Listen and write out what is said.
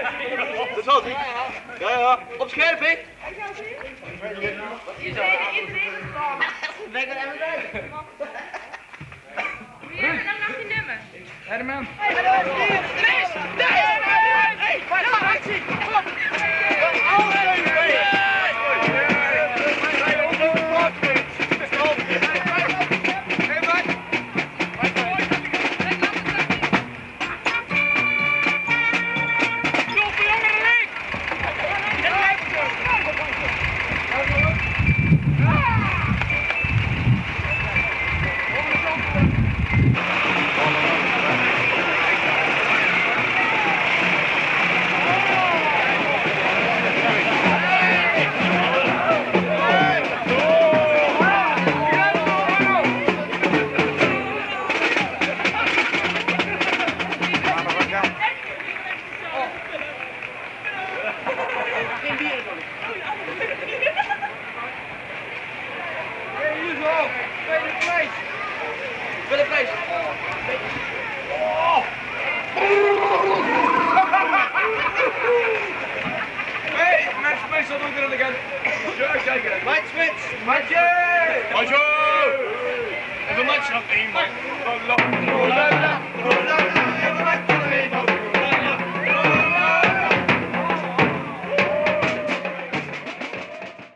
Dat is goed. Ja, ja. Op scherp, hè? Iedereen, iedereen is klaar. Weg met hem uit. Wie heeft er dan nog die nummer? Herman. Tweede mensen, doe ik er again. Mike. Matje! Bonjour. Even één, man.